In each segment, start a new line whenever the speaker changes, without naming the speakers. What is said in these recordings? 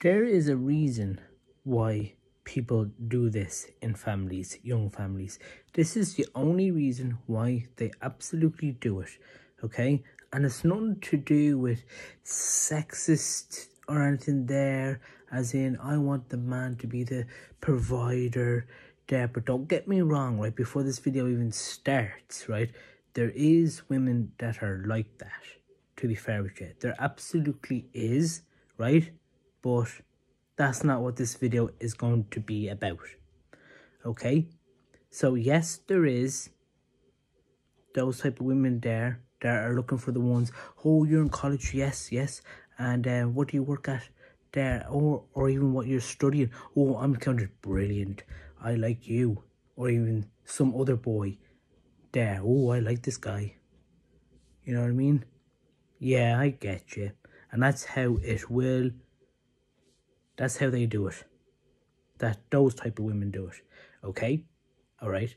There is a reason why people do this in families, young families. This is the only reason why they absolutely do it, okay? And it's nothing to do with sexist or anything there, as in, I want the man to be the provider there. But don't get me wrong, right? Before this video even starts, right? There is women that are like that, to be fair with you. There absolutely is, right? But that's not what this video is going to be about. Okay? So yes, there is those type of women there that are looking for the ones, oh, you're in college, yes, yes. And uh, what do you work at there? Or, or even what you're studying. Oh, I'm counted brilliant. I like you. Or even some other boy there. Oh, I like this guy. You know what I mean? Yeah, I get you. And that's how it will that's how they do it. That those type of women do it. Okay? Alright?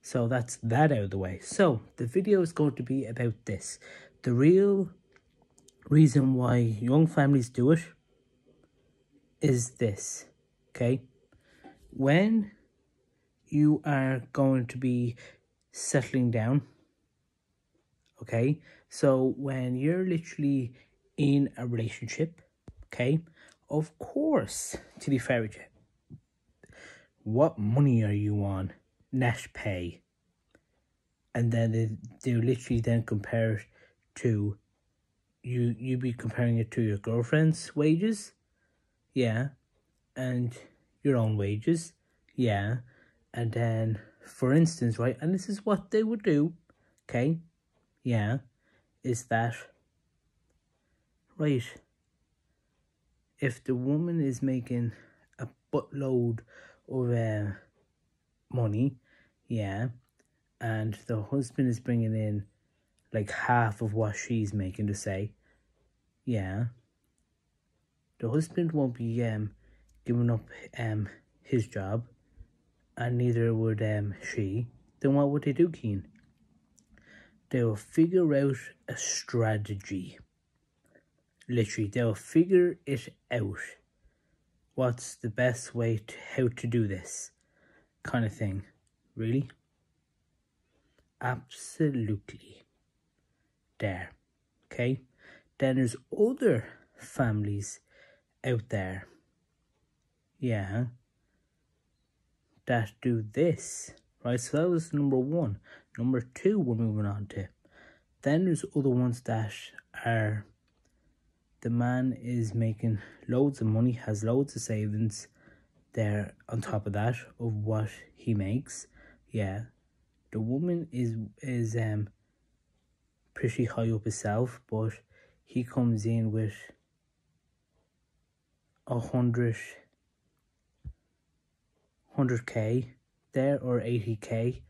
So that's that out of the way. So the video is going to be about this. The real reason why young families do it is this. Okay? When you are going to be settling down, okay? So when you're literally in a relationship, okay? Of course, to be fair with. What money are you on? Net pay. And then they, they literally then compare it to you you be comparing it to your girlfriend's wages. Yeah. And your own wages. Yeah. And then for instance, right, and this is what they would do, okay? Yeah. Is that right? If the woman is making a buttload of uh, money, yeah, and the husband is bringing in like half of what she's making to say, yeah, the husband won't be um giving up um his job, and neither would um she. Then what would they do, Keen? They will figure out a strategy literally they'll figure it out. What's the best way to how to do this kind of thing? Really? Absolutely. There. Okay? Then there's other families out there. Yeah. That do this. Right? So that was number one. Number two we're moving on to. Then there's other ones that are the man is making loads of money, has loads of savings there on top of that of what he makes. Yeah. The woman is is um pretty high up herself, but he comes in with a hundred hundred K there or eighty K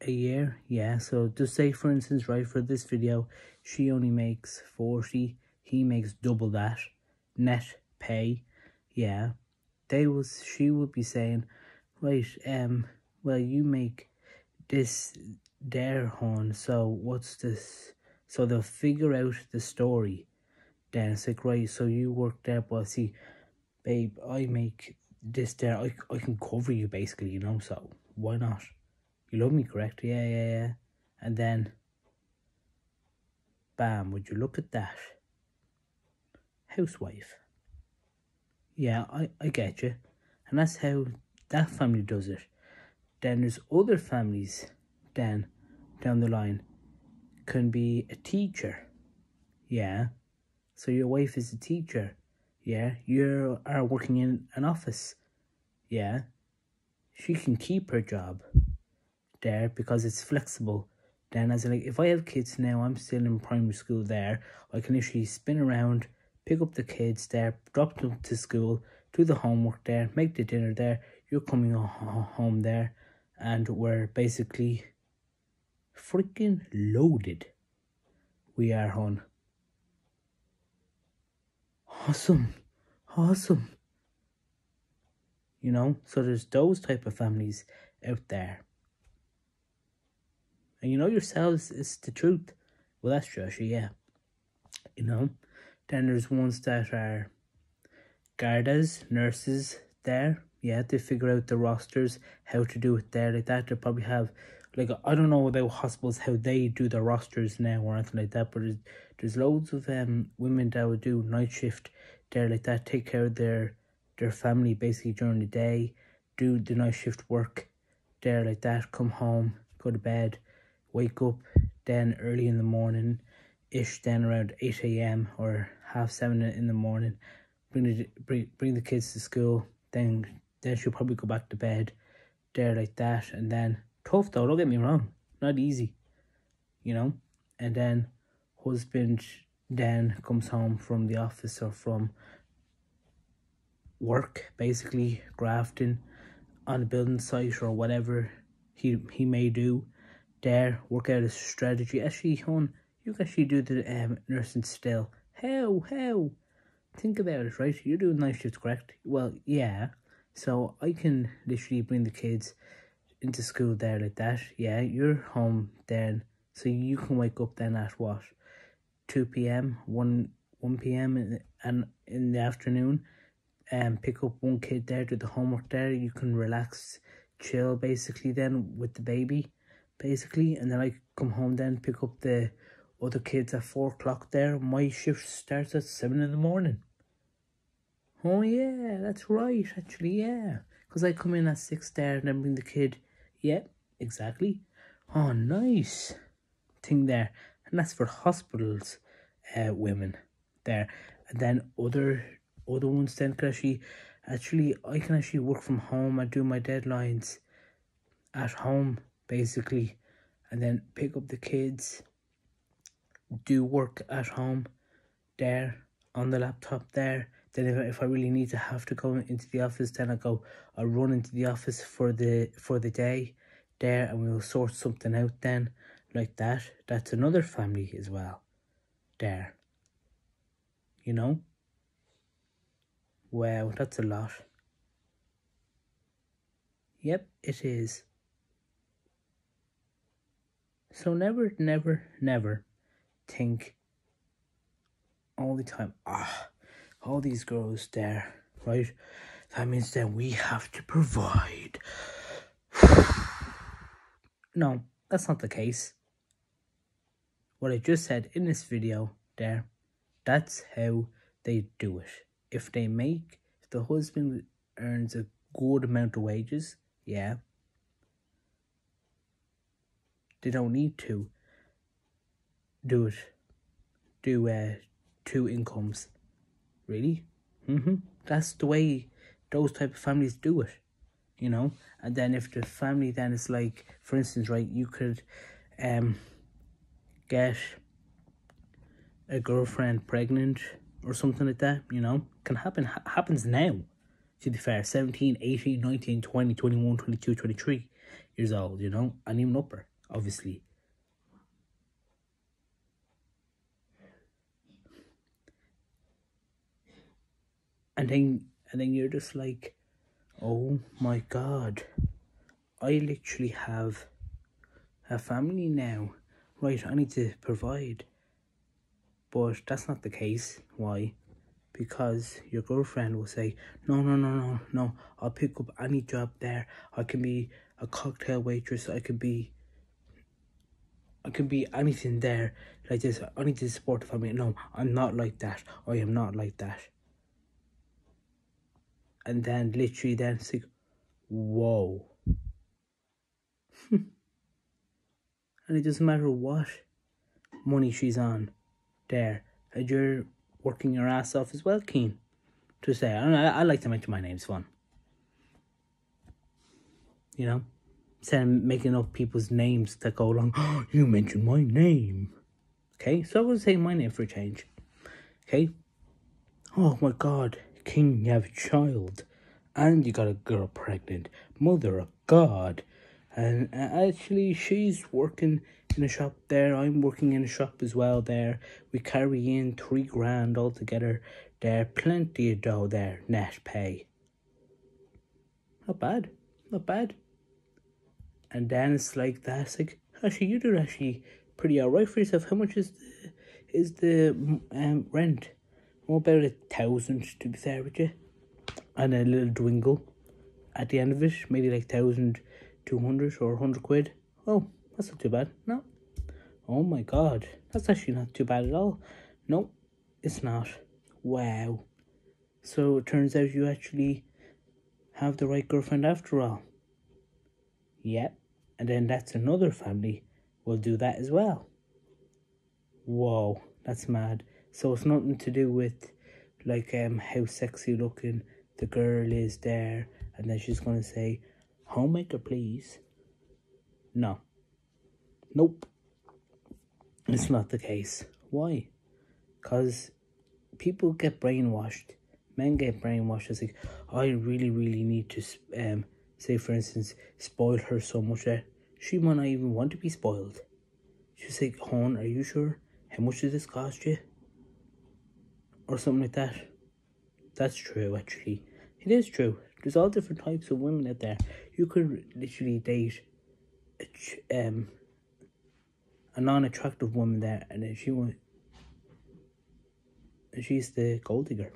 a year. Yeah, so just say for instance, right, for this video, she only makes forty he makes double that net pay yeah. They was she would be saying right um well you make this there hon so what's this? So they'll figure out the story. Then it's like right so you work there but see babe i make this there I, I can cover you basically you know so why not? You love me correct? Yeah yeah yeah. And then bam would you look at that housewife. Yeah, I, I get you. And that's how that family does it. Then there's other families then down the line can be a teacher. Yeah. So your wife is a teacher. Yeah. You are working in an office. Yeah. She can keep her job there because it's flexible. Then as like if I have kids now, I'm still in primary school there, I can literally spin around pick up the kids there, drop them to school, do the homework there, make the dinner there, you're coming home there, and we're basically freaking loaded. We are on. Awesome. Awesome. You know, so there's those type of families out there. And you know yourselves, it's the truth. Well, that's Joshua, yeah. You know, then there's ones that are Gardas, nurses there. Yeah, they figure out the rosters, how to do it there like that. They probably have, like, I don't know about hospitals, how they do their rosters now or anything like that, but there's, there's loads of um women that would do night shift there like that, take care of their, their family basically during the day, do the night shift work there like that, come home, go to bed, wake up then early in the morning, ish then around 8 a.m. or half seven in the morning, bring the, bring, bring the kids to school, then then she'll probably go back to bed there like that and then tough though, don't get me wrong, not easy, you know, and then husband then comes home from the office or from work, basically grafting on a building site or whatever he he may do there, work out a strategy. Actually, hon, you can actually do the um, nursing still. How? How? Think about it, right? You're doing night shifts, correct? Well, yeah. So I can literally bring the kids into school there like that. Yeah, you're home then. So you can wake up then at what? 2 p.m., 1, 1 p.m. and in the afternoon and um, pick up one kid there, do the homework there. You can relax, chill basically then with the baby basically. And then I come home then, pick up the other kids at 4 o'clock there. My shift starts at 7 in the morning. Oh yeah, that's right, actually, yeah. Because I come in at 6 there and then bring the kid. Yeah, exactly. Oh, nice thing there. And that's for hospitals, uh, women there. And then other other ones then can actually, actually, I can actually work from home and do my deadlines at home, basically. And then pick up the kids, do work at home there on the laptop there then if, if I really need to have to go into the office, then I go, I run into the office for the for the day there and we'll sort something out then like that. That's another family as well there. You know? Wow, that's a lot. Yep, it is. So never, never, never think all the time, ah, all these girls there, right? That means then we have to provide. no, that's not the case. What I just said in this video there, that's how they do it. If they make, if the husband earns a good amount of wages, yeah, they don't need to do it, do uh, two incomes really. Mm-hmm. That's the way those type of families do it, you know. And then if the family then is like, for instance, right, you could, um, get a girlfriend pregnant or something like that, you know, can happen, ha- happens now, to be fair, 17, 18, 19, 20, 21, 22, 23 years old, you know, and even upper, obviously. And then and then you're just like oh my god i literally have a family now. Right i need to provide. But that's not the case. Why? Because your girlfriend will say no no no no no i'll pick up any job there. I can be a cocktail waitress. I could be I can be anything there. Like this. I need to support the family. No, I'm not like that. I am not like that and then literally then like, whoa. and it doesn't matter what money she's on there, and you're working your ass off as well, keen to say. I, I like to mention my name's fun. You know? Instead of making up people's names that go along, oh, you mentioned my name. Okay, so I'm going to say my name for a change. Okay? Oh my god. King, you have a child, and you got a girl pregnant. Mother of God. And uh, actually, she's working in a shop there. I'm working in a shop as well there. We carry in three grand altogether there. Plenty of dough there, net pay. Not bad. Not bad. And then it's like that. Like, actually, you do actually pretty alright for yourself. How much is the, is the um, rent? About a thousand to be fair with you? and a little dwingle at the end of it, maybe like thousand two hundred or hundred quid. Oh, that's not too bad. No. Oh my god, that's actually not too bad at all. No, it's not. Wow. So it turns out you actually have the right girlfriend after all. Yeah, and then that's another family will do that as well. Whoa, that's mad. So it's nothing to do with like um how sexy looking the girl is there and then she's gonna say, Homemaker please. No. Nope. It's not the case. Why? Because people get brainwashed. Men get brainwashed. It's like, I really, really need to, um, say for instance, spoil her so much that she might not even want to be spoiled. She's like, Hon, are you sure? How much does this cost you? Or something like that. That's true, actually. It is true. There's all different types of women out there. You could literally date a, um, a non-attractive woman there, and she went, she's the gold digger.